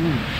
Mm.